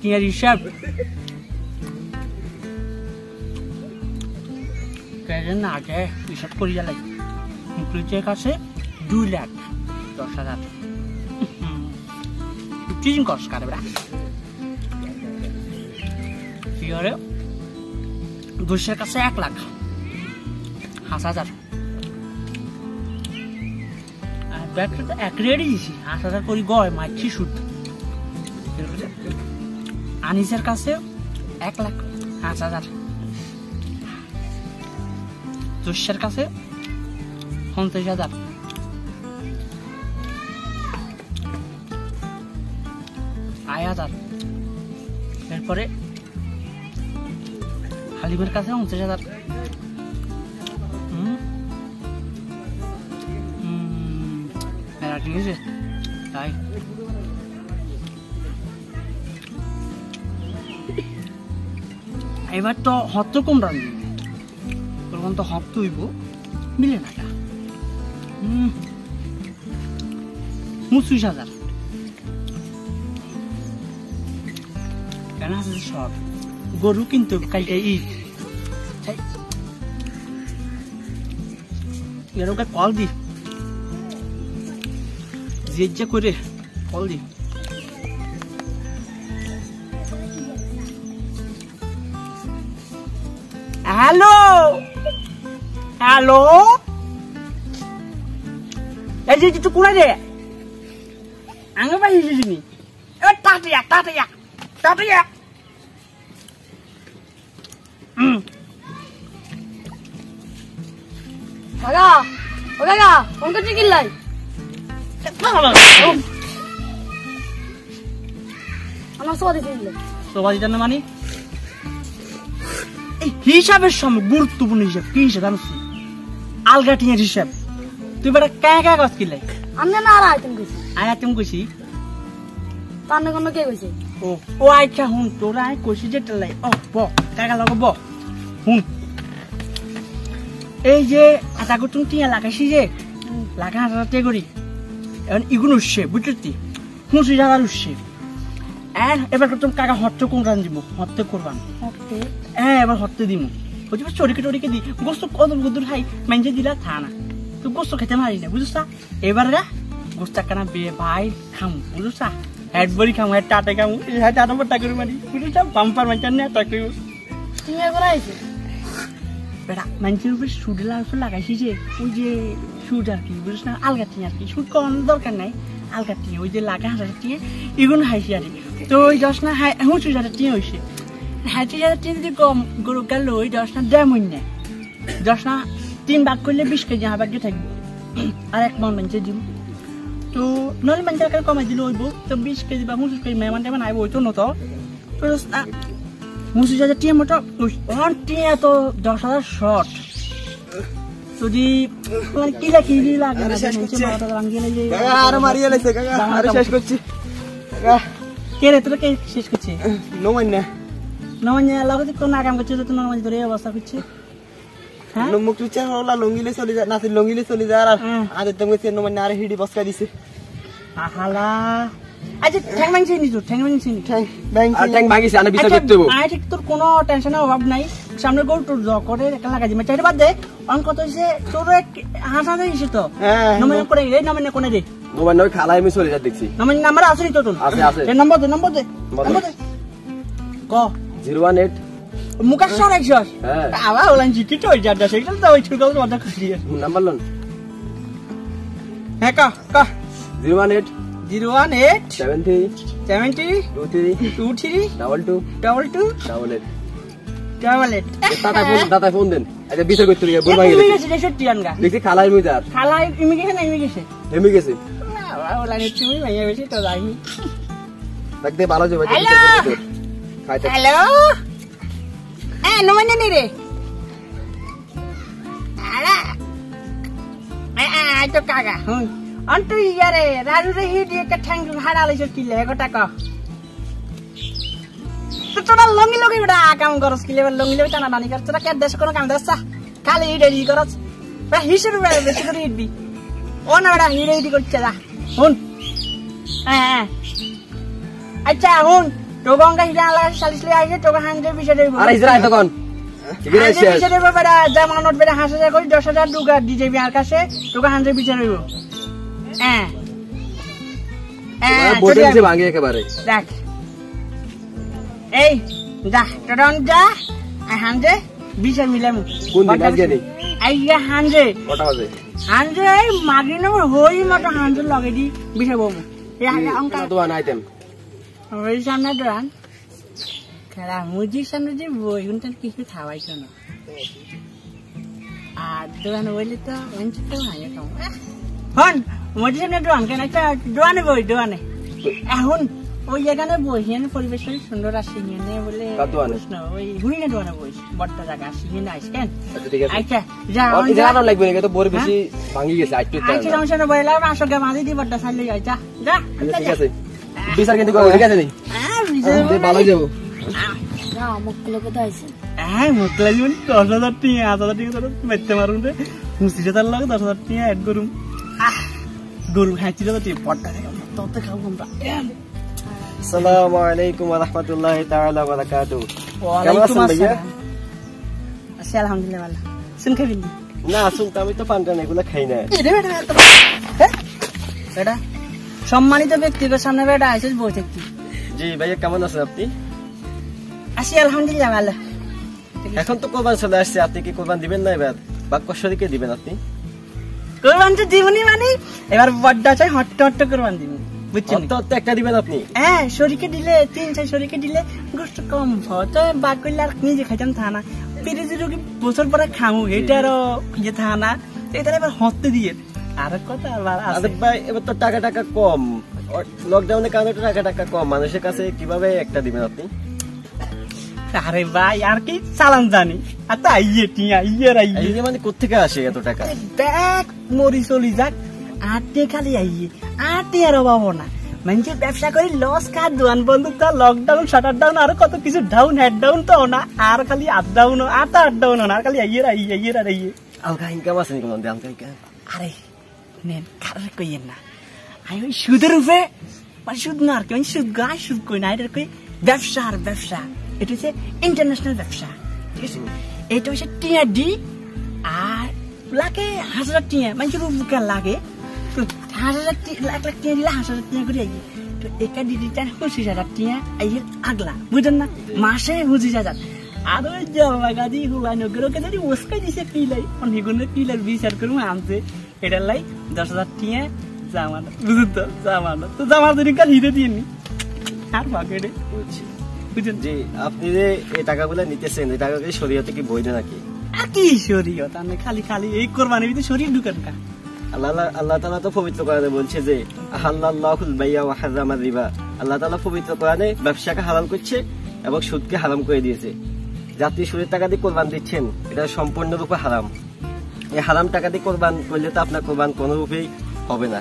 টিয়ার হিসাব কেন আগে হিসাব করি জ্বালাই মুখলিচের কাছে দুই লাখ দশ হাজার। টিচিং করস কারে বেড়া? পিওরে দুশের কাছে এক লাখ হাঁস হাজার। ব্যাগটা এক রেডি দিছি হাঁস হাজার করি গয় মারছি শুট আনিসের কাছে এক লাখ পাঁচ হাজার। জোশের কাছে পঞ্চাশ হাজার। আয় হাজার। এরপরে হালিমের কাছে উনত্রিশ হাজার। ঠিক আছে তাই। এবার তো হত কম রান্ধি তখন তো হত হইব। মিলে না পঁচিশ হাজার। আছে সব? গরু কিন্তু কালকে। ঈদ তাই এর ওকে কল দি। যে করে কল দি। হ্যালো হ্যালো এই যে তুই কোনা রে আঙ্গে পাই হিসিনি এ টাটিয়া টাটিয়া টাটিয়া হুম কাকা ও কাকা অঙ্ক টিকিট লাই আমার সবাই দিলে সবাই জানে মানে? এই হিসাবের সময় গুরুত্বপূর্ণ হিসাব। কি হিসাব জানিস আলগা টিয়ার হিসাব। তুই বেটা কে কে গছ কিলাই আমি না আর আইটেম কইছি। আয় তুমি কইছি? তার না কোনো কে কইছে? ও ও আইছা হুন তোরা আই কইছি যে টেলাই ও ব কাকা লগ ব হুন। এই যে আটা গুতুন টিয়া লাগাইছি যে লাগা হাতে করি। এখন ইগুন উঠছে বুঝলি হুঁসি জায়গা উঠছে। হ্যাঁ এবার তুমি কাকা হট্ট কোন রান দিব? হট্ট করবান ওকে হ্যাঁ এবার হট্টে চড়িকে টড়িকে দি। গোস্ত কত গুদুর খাই মেঞ্জে দিলা থা না। তুই গোস্ত খেতে মারি না বুঝছ এবার রা গোস্ত কানা বে ভাই খাম বড়ি টাটে খাম হেড টাটা বটা করে মারি বুঝছ বাম্পার মাঞ্চার না টাকা তুমি একবার আইছে? বেটা মানুষের উপরে সুট উপর লাগাইছি যে ওই যে সুট আর কি বুঝিস না? আলগা টিয়া আর কি সুট করানোর দরকার নাই। আলগা টিয়া ওই যে লাগা টিয়া এগুলো হাইছি আর কি। তো ওই দশ না হাই হুঁচ হাজার টিয়া হয়েছে হাইছি হাজার টিয়া যদি কম গরু গেল ওই দশ না দেড় মন নেয় দশ না তিন ভাগ করলে বিশ কেজি হাবাকে থাকবে। আর এক মন মানুষের দিব তো নলে মানুষের কাছে কমাই দিলে ওইব তো বিশ কেজি বা পঁচিশ কেজি মেহমান টেমান আইব ওইতো নতো। তো দশ না পঁচিশ হাজার টিয়া মতো ওর টিয়া তো দশ হাজার শর্ট। যদি মানে কিলি লাগে আরও মারিয়ে আরও শেষ করছি। কাকা। কে রে তোরা কে শেষ করছে নো মান না। নমান্য লাগতে কোন আগাম করছে তো নমান্য ধরে এই অবস্থা করছে। হ্যাঁ? মুখ চুচা হলা লঙ্গিলে চলে যা নাসি লঙ্গিলে চলে যা আর। আদে তুমি সে নো মান আর হিডি বসকা দিছে। আহালা। আচ্ছা ঠ্যাং ভাঙছে নি তোর ঠ্যাং ভাঙছে নি? ঠ্যাং ভাঙিছে আনে বিচার আচ্ছা, করতে তোর কোনো টেনশনের অভাব নাই। সামনে গরু টুর করে একটা লাগা জিমে চাইরে বাদ দে। অঙ্ক তো। সে তোর তো করে রে কোনে রে? খালাই আমি চলে দেখছি নাম্বার আছে তো তোর আছে আছে। নম্বর দে নম্বর দে ক? 018 মুকাশ সর একশস আবা ওলান জিটি তো যা দা সেটা তো ওই ছুকাল তো মাথা খুলি নাম্বার লন। হ্যাঁ কা কা। 018 018 70 23 23 22 22 দাদা ফোন দেন। আচ্ছা বিচার করতে দেখছি খালাই ইমিগ্রেশন ইমিগ্রেশন গেছে? দেখতে ভালো যাবে হ্যালো! হ্যাঁ নমান্য নি রে। আরে আই তো কাগা হুম। অন্টু ইয়ারে রাজু রে হিট একটা ঠ্যাং হারা লাইছ কিলে গোটা ক তো তোরা লঙ্গি লঙ্গি বেটা কাম করস কিলে লঙ্গি লঙ্গি টানা টানি করছ তোরা কে দেশ কোনো কাম দেশ খালি হিট এডি করস। বা হিসের বেড়ে বেশি করে হিটবি ও না বেটা হিট এডি করছে যা। হুন। হ্যাঁ হ্যাঁ। আচ্ছা হুন। অঙ্কা হিটা আলাদা চালিশ লিয়ে আসে তোকে হান্ড্রেড বিশে দেবো। আর যে রায় তখন। এগিয়ে হান্ড্রেড বিশে দেবো বেটা জামানত বেটা হাঁস হাজার করে দশ হাজার যাবি আর কাছে তোকে হান্ড্রেড বিশে দেবো। হ্যাঁ। হ্যাঁ নিচে যাবি। ভাঙে একেবারে। দেখ। এই যা তোরা যা। হান্ড্রে বিশে মিলামু। কোন দিন? আজকে নেই? আইয়া হান্ড্রে কটা বাজে? হান্ড্রে মাগি নম্বর হই মতো হান্ড্রে লগে দি বিশে বমু। এই হান্ড্রে অঙ্কা। দোয়ান আইটেম ওই সামনে দোকান। খেলা মুজির সামনে যে বই ওনটার কিছু খাওয়াইছো না আর দোকান বললে তো ওনটা তো ভাঙে খাও হন মুজির সামনে দোকান কেন? একটা দোকানে বই দোকানে। এখন ওই এখানে বই হিয়ানে পরিবেশ সুন্দর আসছে হিয়ানে বলে প্রশ্ন, ওই না বই বড়টা জায়গা হিয়ানে আসছেন আচ্ছা আচ্ছা যা আর অন এই যে যা। আনার লাগবে নাকি তো বড় বেশি ভাঙি গেছে আইটু আচ্ছা তোমার সাথে বইলাম আসলে মাঝে দিয়ে বড়টা সাইলে যাই যা যা ঠিক আছে। বিচার কিন্তু ঠিক আছে নি? হ্যাঁ ভালো যাব। না মুখ হ্যাঁ মোকলা জীবন দশ হাজার টিয়া আট হাজার টিয়া তোর মেরতে মারুন রে। মুসি হাজার লাগে দশ হাজার টিয়া অ্যাড করুম আহ গরু খাইছি রে তুই পট্টা রে তত খাব আমরা। আসসালামু আলাইকুম ওয়া তাআলা ওয়া বারাকাতুহু। আছেন ভাইয়া? আছি আলহামদুলিল্লাহ ভালো। শুন খাবি না? আমি তো এগুলো খাই না। বেটা হ্যাঁ? সম্মানিত ব্যক্তিগত সামনে বেটা আইসিস বই থাকতি জি ভাইয়া কেমন আছেন আপনি? আছি আলহামদুলিল্লাহ ভালো। এখন তো কোরবান চলে আসছে আপনি কি কোরবান দিবেন না এবার? বাক্য শরীকে দিবেন আপনি। কোরবান তো দিবনি মানে এবার বড্ডা চাই হট্ট হট্ট কোরবান দিব। বুঝছেন অত অত একটা দিবেন আপনি। হ্যাঁ শরীকে দিলে তিন চার শরীকে দিলে গোষ্ঠ কম হয়তো বাদ করলে আর নিজে খাইতাম থানা। পেরে যদি বছর পরে খামু এটা আরও ইয়ে থানা। এটা এবার হতে দিয়ে। আর কথা আরে ভাই এবার তো টাকা টাকা কম। লকডাউনের কারণে টাকা টাকা কম। মানুষের কাছে কীভাবে একটা দিবেন আপনি? আরে ভাই আর কি চালান জানি। আর তা ইয়ে টিয়া ইয়ের এই আইয়ে। যে মানে কোথেকে আসে এত টাকা? দেখ মরি চলি যাক। আটে খালি আইয়ে। আটে আর অভাব না। মানে ব্যবসা করে লস কার দোয়ান বন্ধু তা লকডাউন শাটার ডাউন আর কত কিছু ডাউন হেড ডাউন তো না। আর খালি আপ ডাউন আর তা আপ ডাউন না আর খালি আইয়ের আইয়ে আইয়ের আর আইয়ে। আলগা ইনকাম আছে কোনো হালকা ইনকাম আরে নেন কারোর কইয়েন না। আই ওই সুদের উপরে মানে সুদ না আর কি মানে সুদ গায় সুদ কই না এটা কই ব্যবসা আর ব্যবসা। এটা হচ্ছে ইন্টারন্যাশনাল ব্যবসা ঠিক আছে? এটা হচ্ছে টিয়া ডি আর লাগে হাজার টিয়া মানে বুকা লাগে তো হাজার টি- লাখ লাখ টিয়া দিলে হাজার টিয়া করে আইয়ে। তো একা পঁচিশ হাজার টিয়া আইয়ে আগলা না? মাসে পঁচিশ হাজার। আর ওই জমা গাদি হুলাই নগরকে যদি ওসকাই দিছে পিলাই অনেকগুলো পিলার বিচার করব আনছে। এটার লাই দশ হাজার টিয়া জামানো বুঝুন তো? জামানো তো জামার জন্য কাল হিরে দিয়ে নি। আর পকেটে আপনি যে এই টাকাগুলো নিতেছেন এই টাকাগুলো শরীয়তে কি বৈধ নাকি? কি শরীয়ত? আমি খালি খালি এই কোরবানির ভিতরে শরীর ঢুকান কা। আল্লাহ আল্লাহ তালা তো পবিত্র কোরআনে বলছে যে আহাল্লাহুল বাইয়া ওয়া হারামার রিবা। আল্লাহ তালা পবিত্র কোরআনে ব্যবসাকে হারাম করছে এবং সুদকে হারাম করে দিয়েছে। যাত্রী সুদের টাকা দিয়ে কোরবান দিচ্ছেন এটা সম্পূর্ণরূপে হারাম। এই হারাম টাকা দিয়ে কোরবান করলে তো আপনার কোরবান হবে না।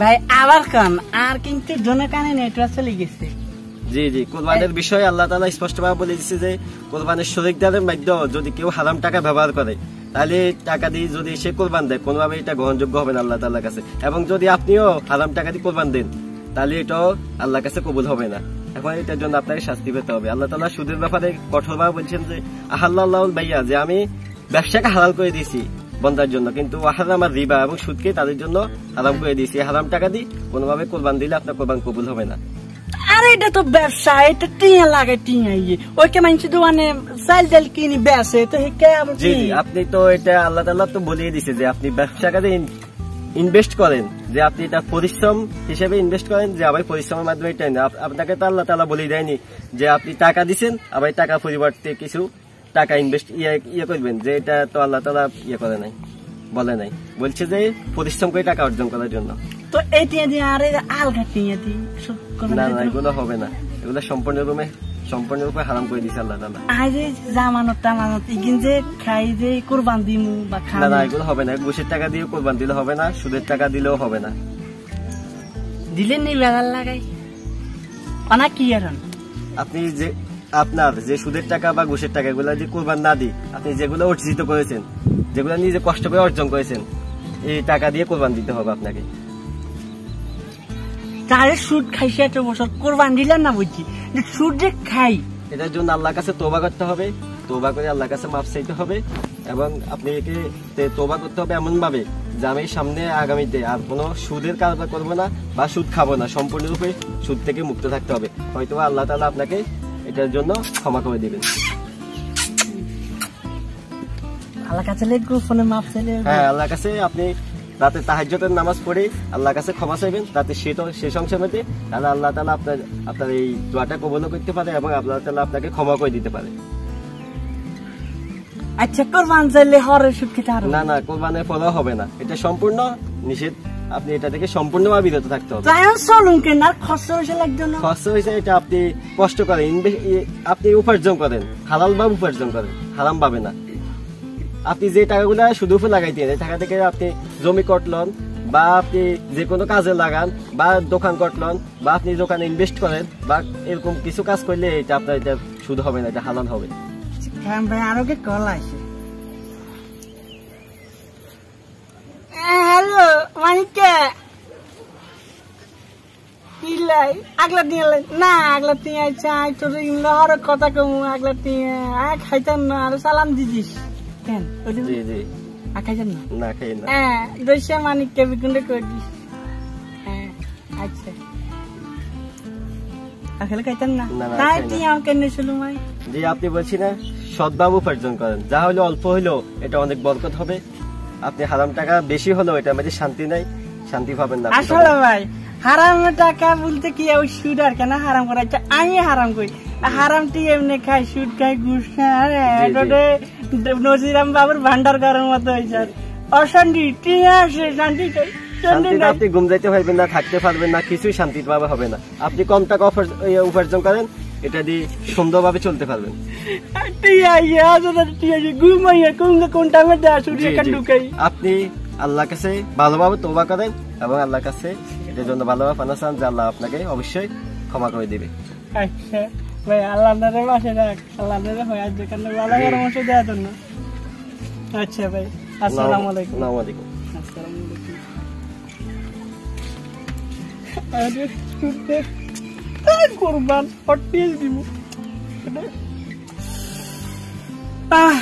ভাই আবার কান আর কিন্তু জনে কানে নেটওয়ার্ক চলে গেছে। জি জি কোরবানের বিষয়ে আল্লাহ তালা স্পষ্টভাবে বলে দিচ্ছে যে কোরবানের শরিকদারের মাধ্যমে যদি কেউ হারাম টাকা ব্যবহার করে তাহলে টাকা দিয়ে যদি সে কোরবান দেয়, কোনোভাবে এটা গ্রহণযোগ্য হবে না আল্লাহ তাল্লাহ কাছে। এবং যদি আপনিও হারাম টাকা দিয়ে কোরবান দেন, তাহলে এটাও আল্লাহর কাছে কবুল হবে না। এখন এটার জন্য আপনাকে শাস্তি পেতে হবে। আল্লাহ তালা সুদের ব্যাপারে কঠোরভাবে বলছেন যে আহাল্লাহ ভাইয়া যে আমি ব্যবসাকে হালাল করে দিয়েছি বন্দার জন্য, কিন্তু আমার রিবা এবং সুদকে তাদের জন্য হারাম করে দিয়েছি। হারাম টাকা দিয়ে কোনোভাবে কোরবান দিলে আপনার কোরবান কবুল হবে না। আরে এটা তো ব্যবসা এটা টিয়া লাগে টিয়া ইয়ে। ওইকে মানুষ দোকানে চাল ডাল কিনি বেসে তো হেকে আবার জি কি? জি আপনি তো এটা আল্লাহ তাল্লাহ তো বলিয়ে দিছে যে আপনি ব্যবসা কাজে ইনভেস্ট করেন যে আপনি এটা পরিশ্রম হিসেবে ইনভেস্ট করেন যে আবার পরিশ্রমের মাধ্যমে এটা আপনাকে তো আল্লাহ তালা বলে দেয়নি যে আপনি টাকা দিছেন আবার টাকা পরিবর্তে কিছু টাকা ইনভেস্ট ইয়ে ইয়ে করবেন যে এটা তো আল্লাহ তালা ইয়ে করে নাই বলে নাই। বলছে যে পরিশ্রম করে টাকা অর্জন করার জন্য। তো এই টিয়া দিয়ে আর আলগা টিয়া না না এগুলো হবে না। এগুলো সম্পূর্ণরূপে সম্পূর্ণরূপে হারাম করে দিছে আল্লাহ তালা আরে জামানত টামানত ইগিন যে খাই যে কোরবান দিমু বা খাই না এগুলো হবে না। ঘুষের টাকা দিয়ে কোরবান দিলে হবে না সুদের টাকা দিলেও হবে না। দিলে নেই বেড়াল লাগাই। কি আপনি যে আপনার যে সুদের টাকা বা ঘুষের টাকা এগুলো যে কোরবান না দিই আপনি যেগুলো অর্জিত করেছেন যেগুলো নিজে কষ্ট করে অর্জন করেছেন এই টাকা দিয়ে কোরবান দিতে হবে আপনাকে। তারে সুদ খাইছে এত বছর। কোরবান দিলেন না বুঝছি। সুদ যে খাই। এটার জন্য আল্লাহর কাছে তোবা করতে হবে। তোবা করে আল্লাহর কাছে মাপ চাইতে হবে এবং আপনি একে তোবা করতে হবে এমন ভাবে যে আমি সামনে আগামীতে আর কোনো সুদের কারবার করব না বা সুদ খাব না। সম্পূর্ণরূপে সুদ থেকে মুক্ত থাকতে হবে। হয়তো আল্লাহ তালা আপনাকে এটার জন্য ক্ষমা করে দেবেন। আল্লাহ কাছে হ্যাঁ আল্লাহর কাছে আপনি রাতে তাহাজ্জতের নামাজ পড়ে আল্লাহর কাছে ক্ষমা চাইবেন তাতে সে তো সে সংসারে তাহলে আল্লাহ তালা আপনার আপনার এই দোয়াটা কবলও করতে পারে এবং আল্লাহ তালা আপনাকে ক্ষমা করে দিতে পারে। আচ্ছা কোরবান চাইলে হরের সুদ খেতে না না কোরবানের ফলও হবে না। এটা সম্পূর্ণ নিষেধ। আপনি এটা থেকে সম্পূর্ণভাবে বিরত থাকতে হবে। তাই আমি চলুন কেন? আর খরচ হয়েছে লাগতো না। খরচ হয়েছে এটা আপনি কষ্ট করেন। আপনি উপার্জন করেন। হালাল ভাবে উপার্জন করেন। হারাম পাবে না। আপনি যে টাকাগুলো শুধু উপর লাগাইতে এই টাকা থেকে আপনি জমি কটলন বা আপনি যে কোনো কাজে লাগান বা দোকান কটলন বা আপনি দোকানে ইনভেস্ট করেন বা এরকম কিছু কাজ করলে এটা আপনার এটা শুধু হবে না এটা হালাল হবে। হ্যাঁ ভাই আরও কে কল আছে হ্যালো মানিকা। ইলাই আগলা দিয়ে না আগলা দিয়ে আইছে আই তোর ইমলা কথা কমু আগলা দিয়ে আ খাইতাম না আর সালাম দিদিস কেন? জি জি। আ না না খাই না হ্যাঁ দইসা মানিককে বিকুন্ডে করে দিস হ্যাঁ আচ্ছা আসলে খাইতাম না না, না, তাই তুই আমাকে নিয়েছিল মাই জি আপনি বলছি না সদ্ভাবে উপার্জন করেন যা হলো অল্প হইলেও এটা অনেক বরকত হবে আপনি হারাম টাকা বেশি হলেও এটা মধ্যে শান্তি নাই শান্তি পাবেন না আসলে ভাই হারাম টাকা বলতে কি ওই সুদ আর কেন হারাম করা আমি হারাম করি হারামটি এমনি সুদ ঘুষ আরে নজিরাম বাবুর ভান্ডার করার মতো হয়েছে অশান্তি ঠিক আছে শান্তি শান্তিতে আপনি ঘুম যাইতে পারবেন না থাকতে পারবেন না কিছুই শান্তিভাবে হবে না। আপনি কম টাকা ইয়ে, উপার্জন করেন এটা দিয়ে সুন্দরভাবে চলতে পারবেন। আপনি আল্লাহ কাছে ভালোভাবে তোবা করেন এবং আল্লাহ কাছে এটার জন্য ভালোভাবে পানা চান যে আল্লাহ আপনাকে অবশ্যই ক্ষমা করে দিবে। আচ্ছা। ভাই আল্লাহ আপনারে পাশে রাখ আল্লাহ আপনারে হয় আজ যেখানে ভালো পরামর্শ দেওয়ার জন্য? আচ্ছা ভাই আসসালামু আলাইকুম। আসসালামু আলাইকুম। আসসালামু আলাইকুম। আরে কুরবান হটিয়ে দিব। আহ।